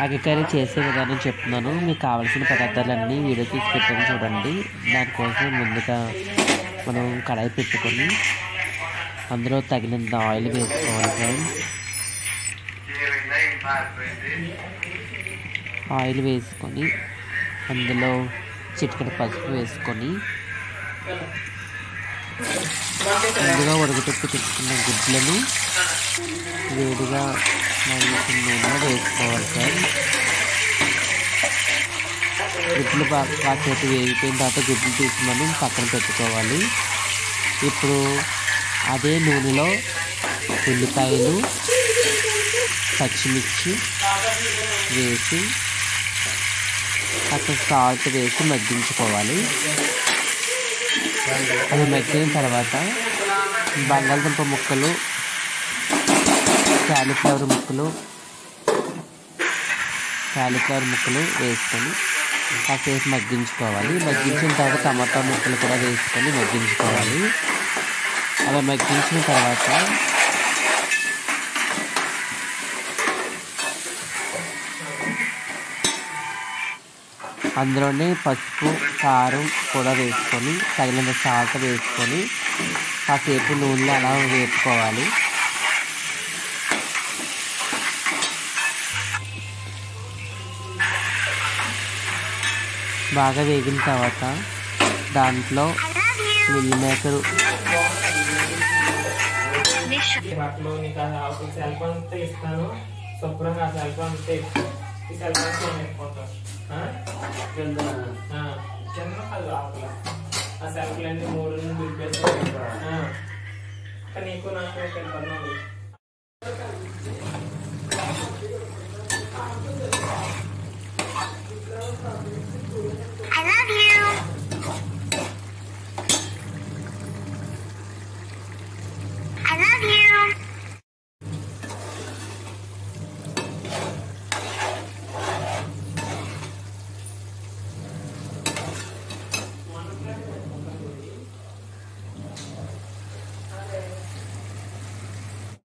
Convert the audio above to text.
ఆగి చేసే విధానం చెప్తున్నాను. మీకు కావాల్సిన పదార్థాలన్నీ వీడియో తీసి పెట్టాను చూడండి. దానికోసం ముందుగా మనం కడాయి పెట్టుకొని అందులో తగినంత ఆయిల్ వేసుకోవాలి ఫ్రెండ్స్. ఆయిల్ వేసుకొని అందులో చిటికడ పసుపు వేసుకొని ముందుగా ఉడకపెట్టి పెట్టుకున్న గుడ్లను వేడిగా నూనెలో వేసుకోవాలి సార్ గుడ్లు బాగా కాసేపు వేగిపోయిన తర్వాత గుడ్లు తీసి మనం పక్కన పెట్టుకోవాలి. ఇప్పుడు అదే నూనెలో ఉల్లిపాయలు పచ్చిమిర్చి వేసి అక్కడ సాల్ట్ వేసి మగ్గించుకోవాలి. అది మగ్గిన తర్వాత బంగాళదుంప ముక్కలు క్యాలీఫ్లవర్ ముక్కలు. క్యాలీఫ్లవర్ ముక్కలు వేసుకొని కాసేపు మగ్గించుకోవాలి. మగ్గించిన తర్వాత టమాటా ముక్కలు కూడా వేసుకొని మగ్గించుకోవాలి. అలా మగ్గించిన తర్వాత అందులోనే పసుపు కారం కూడా వేసుకొని తగినంత సాల్ట్ వేసుకొని కాసేపు నూనెలో అలా వేపుకోవాలి. బాగా వేగిన తర్వాత దాంట్లో మిల్లి మేకరు. వాటిలో నీకు ఆ. ఒక సెల్ అంతా ఇస్తాను శుభ్రంగా ఆ సెల్ అంతా ఇస్తాను ఈ సెల్ ఫోన్ ఫోన్ ఎక్కుంటాం చిన్న పది ఆపల ఆ సెల్ఫ్లన్నీ మూడు దులిపేసి నీకు నాకు ఇక్కడ